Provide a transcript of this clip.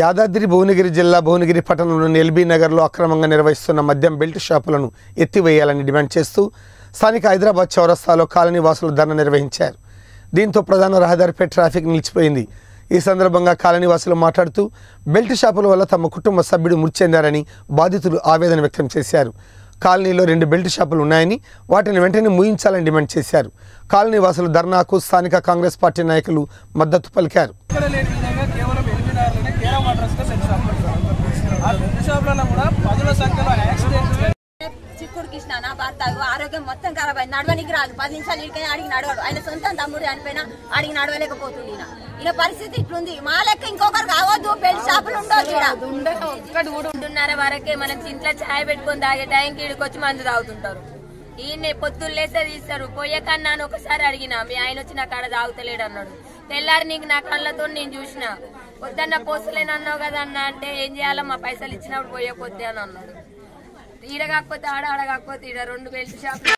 యాదాద్రి భువనగిరి జిల్లా భువనగిరి పట్టణంలోని ఎల్బీ నగర్లో అక్రమంగా నిర్వహిస్తున్న మద్యం బెల్ట్ షాపులను ఎత్తివేయాలని డిమాండ్ చేస్తూ స్థానిక హైదరాబాద్ చౌరస్తాలో కాలనీ వాసులు ధర్నా నిర్వహించారు. దీంతో ప్రధాన రహదారిపై ట్రాఫిక్ నిలిచిపోయింది. ఈ సందర్భంగా కాలనీ వాసులు మాట్లాడుతూ బెల్ట్ షాపుల వల్ల తమ కుటుంబ సభ్యుడు మృతి చెందారని బాధితులు ఆవేదన వ్యక్తం చేశారు. కాలనీలో రెండు బెల్ట్ షాపులు ఉన్నాయని వాటిని వెంటనే ముయించాలని డిమాండ్ చేశారు. కాలనీ వాసులు ధర్నాకు స్థానిక కాంగ్రెస్ పార్టీ నాయకులు మద్దతు పలికారు. చిక్కుడు నా భర్త ఆరోగ్యం మొత్తం ఖరాబ్ అయింది. నడవనికి రాదు. పది నిమిషాలు ఇడికైనా అడిగి నడవడు. ఆయన సొంత తమ్ముడు చనిపోయినా అడిగి నడవలేకపోతుంది ఈయన. పరిస్థితి ఇట్లుంది. మా లెక్క ఇంకొకరు కావద్దు. పెళ్ళి షాపులు ఉండొచ్చు ఒక్కటి కూడా వరకే మనం ఇంట్లో ఛాయ్ పెట్టుకొని తాగే టైంకి ఇడికొచ్చి మందు తాగుతుంటారు. ఈయన పొద్దున్న లేస్తే తీస్తారు. పోయే అని ఒకసారి అడిగిన మీ ఆయన వచ్చి నా కాడ తాగుతలేడు అన్నాడు. తెల్లారి నీకు నా కళ్ళతో నేను చూసిన. పొద్దున్న పోసలేనన్నావు కదా అన్న అంటే ఏం చేయాలో మా పైసలు ఇచ్చినప్పుడు పోయే అని అన్నాడు. ఈడ కాకపోతే ఆడ ఆడ కాకపోతే ఈడ రెండు బెల్ట్ షాపులు